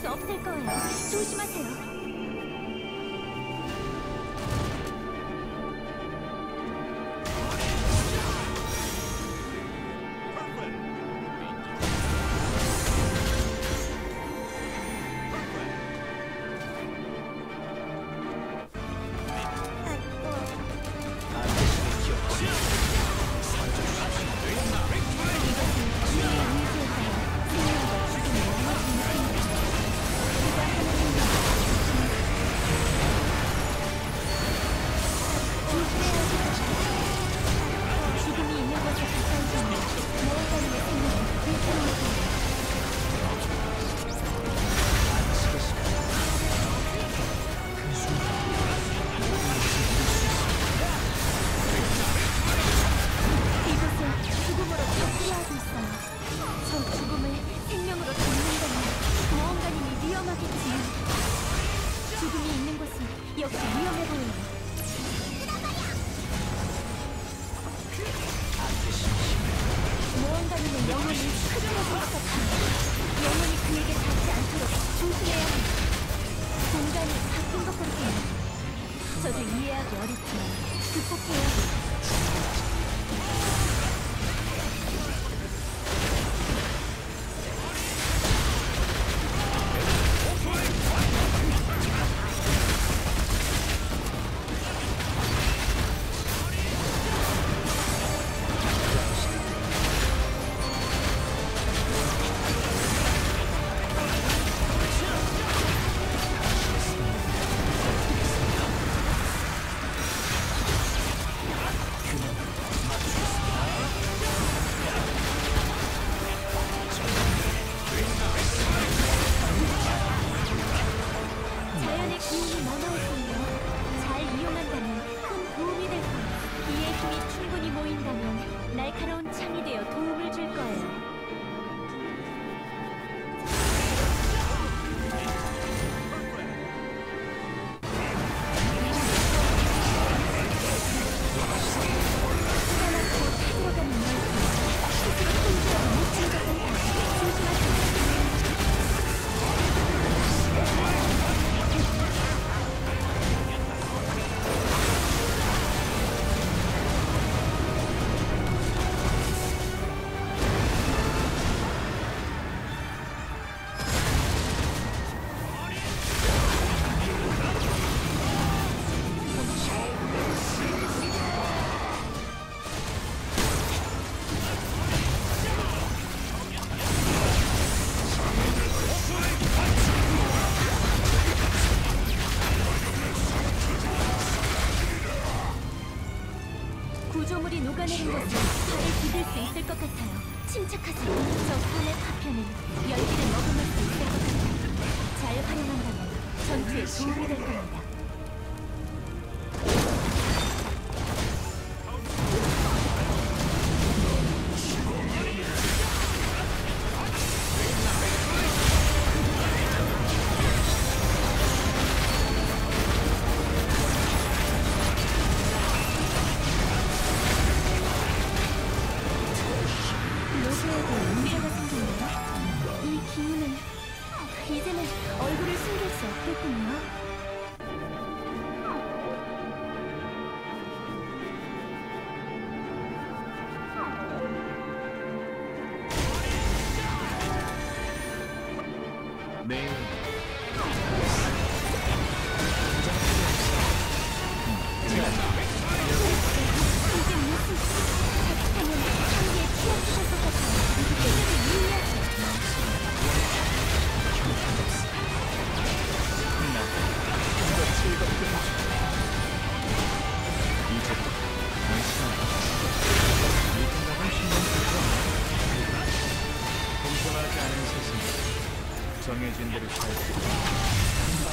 수 없을 거예요. 조심하세 무언가님의 영혼이 것 같아요. 영혼이 그에게 닿지 않도록 조심해야 합니다. 공간이 바뀐 것 같아요. 저도 이해하기 어렵지만 극복해야. 자 날카로운 창이 되어 녹아내린 곳은 발을 디딜 수 있을 것 같아요. 침착하세요. 저 산의 파편은 열기를 머금을 수 있을 것 같아요. 잘 활용한다면 전투에 도움이 될 겁니다. 내 정해진 대로 살고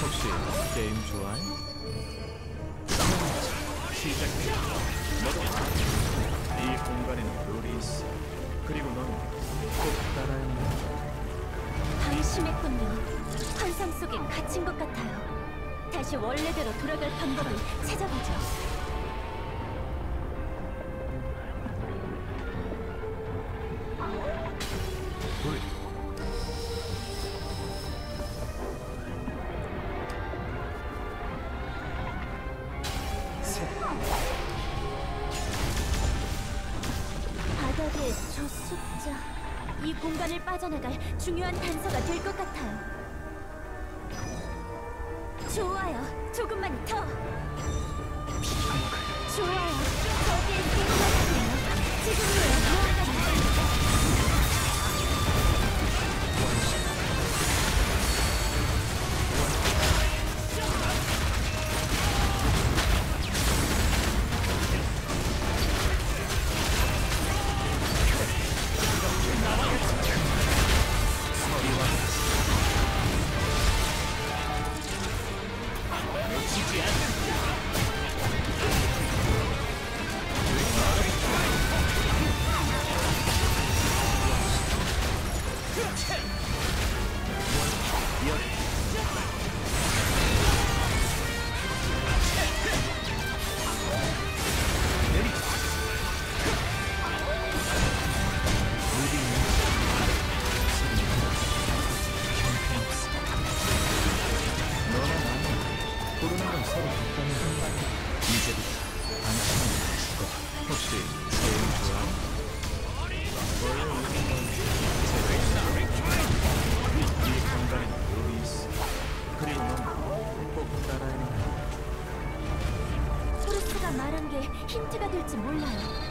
혹시 게임 좋아해? 시작해 이 공간에는 룰이 있어 그리고 넌꼭 따라야 한다 방심했군요. 환상 속에 갇힌 것 같아요. 다시 원래대로 돌아갈 방법을 찾아보죠. 빠져나갈 중요한 단서가 될 것 같아요. 좋아요. 조금만 더. 너 고르는 건 서로 같다는 거 이제부터 당신은 죽어 혹시 제일 좋아하는 포르스가 말한 게 힌트가 될지 몰라요.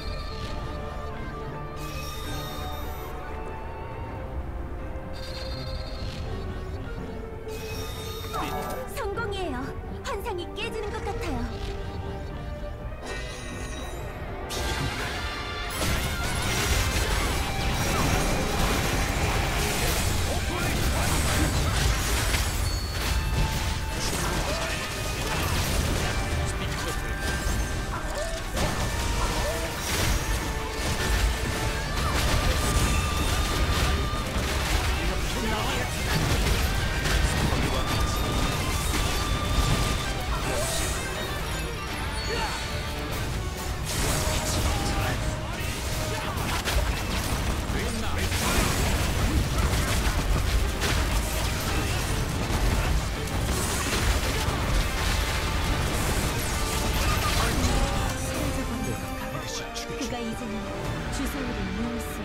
그가 이제는 주소를 무엇으로